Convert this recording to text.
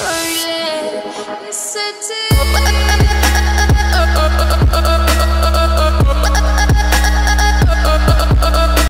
Oh yeah, it's a.